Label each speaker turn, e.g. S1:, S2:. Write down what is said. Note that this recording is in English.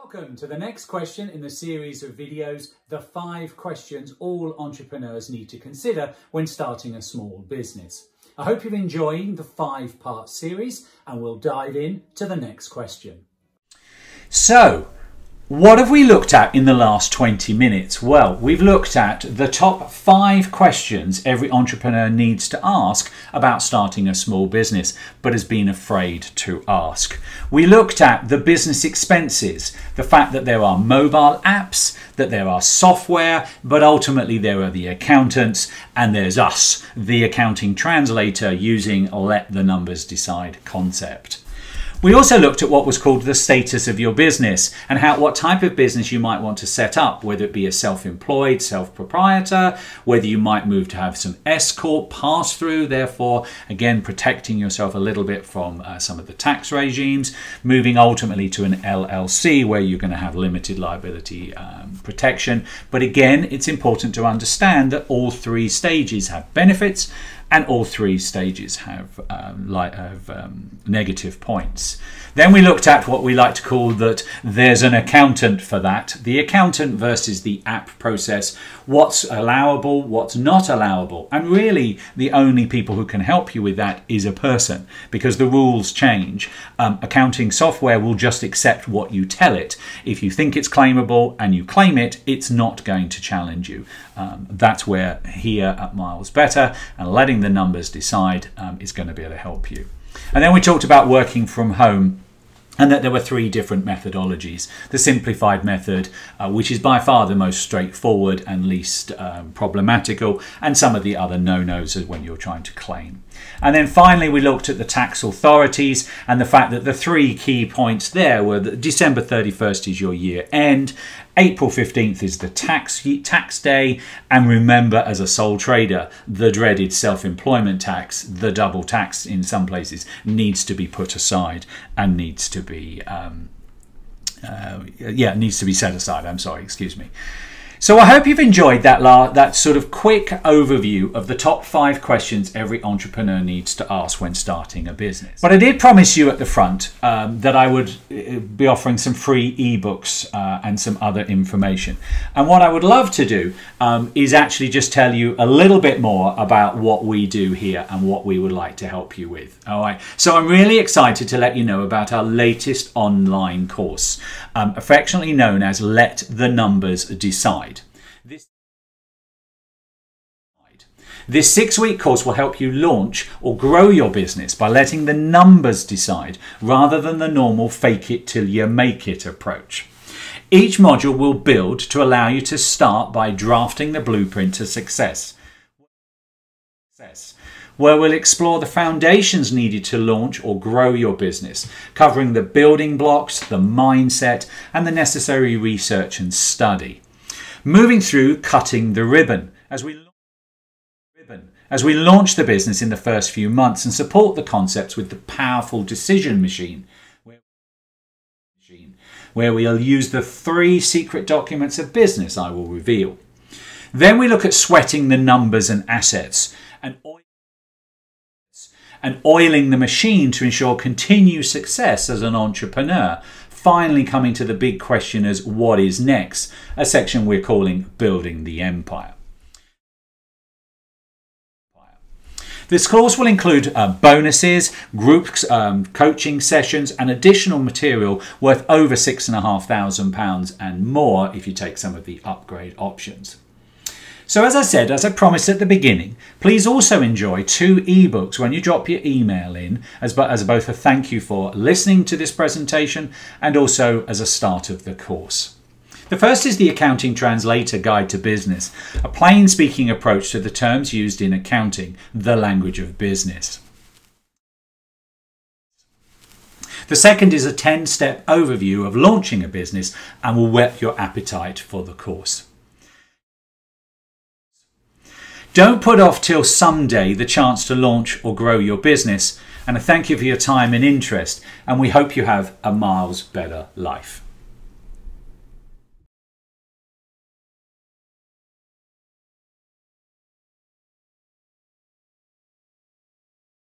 S1: Welcome to the next question in the series of videos, the five questions all entrepreneurs need to consider when starting a small business. I hope you're enjoying the five part series and we'll dive in to the next question. So, what have we looked at in the last 20 minutes? Well, we've looked at the top five questions every entrepreneur needs to ask about starting a small business, but has been afraid to ask. We looked at the business expenses, the fact that there are mobile apps, that there are software, but ultimately there are the accountants, and there's us, the accounting translator, using let the numbers decide concept. We also looked at what was called the status of your business and how what type of business you might want to set up, whether it be a self-employed, self-proprietor, whether you might move to have some S corp pass through, therefore again protecting yourself a little bit from uh, some of the tax regimes, moving ultimately to an LLC where you're going to have limited liability um, protection. But again, it's important to understand that all three stages have benefits and all three stages have, um, have um, negative points. Then we looked at what we like to call that there's an accountant for that. The accountant versus the app process, what's allowable, what's not allowable. And really the only people who can help you with that is a person because the rules change. Um, accounting software will just accept what you tell it. If you think it's claimable and you claim it, it's not going to challenge you. Um, that's where here at Miles Better and letting the numbers decide um, is going to be able to help you. And then we talked about working from home and that there were three different methodologies. The simplified method, uh, which is by far the most straightforward and least um, problematical, and some of the other no-nos when you're trying to claim. And then finally, we looked at the tax authorities and the fact that the three key points there were that December 31st is your year end, April 15th is the tax tax day, and remember, as a sole trader, the dreaded self-employment tax, the double tax in some places, needs to be put aside and needs to be um, uh, yeah needs to be set aside. I'm sorry, excuse me. So I hope you've enjoyed that, that sort of quick overview of the top five questions every entrepreneur needs to ask when starting a business. But I did promise you at the front um, that I would uh, be offering some free ebooks uh, and some other information. And what I would love to do um, is actually just tell you a little bit more about what we do here and what we would like to help you with. All right. So I'm really excited to let you know about our latest online course, um, affectionately known as Let the Numbers Decide. This six week course will help you launch or grow your business by letting the numbers decide rather than the normal fake it till you make it approach. Each module will build to allow you to start by drafting the blueprint to success, where we'll explore the foundations needed to launch or grow your business, covering the building blocks, the mindset, and the necessary research and study moving through cutting the ribbon as we as we launch the business in the first few months and support the concepts with the powerful decision machine where we'll use the three secret documents of business I will reveal. Then we look at sweating the numbers and assets and and oiling the machine to ensure continued success as an entrepreneur finally coming to the big question as what is next, a section we're calling Building the Empire. This course will include uh, bonuses, group um, coaching sessions, and additional material worth over £6,500 and more if you take some of the upgrade options. So as I said, as I promised at the beginning, please also enjoy two ebooks when you drop your email in as, as both a thank you for listening to this presentation and also as a start of the course. The first is the Accounting Translator Guide to Business, a plain speaking approach to the terms used in accounting, the language of business. The second is a 10 step overview of launching a business and will whet your appetite for the course. Don't put off till someday the chance to launch or grow your business. And I thank you for your time and interest, and we hope you have a miles better life.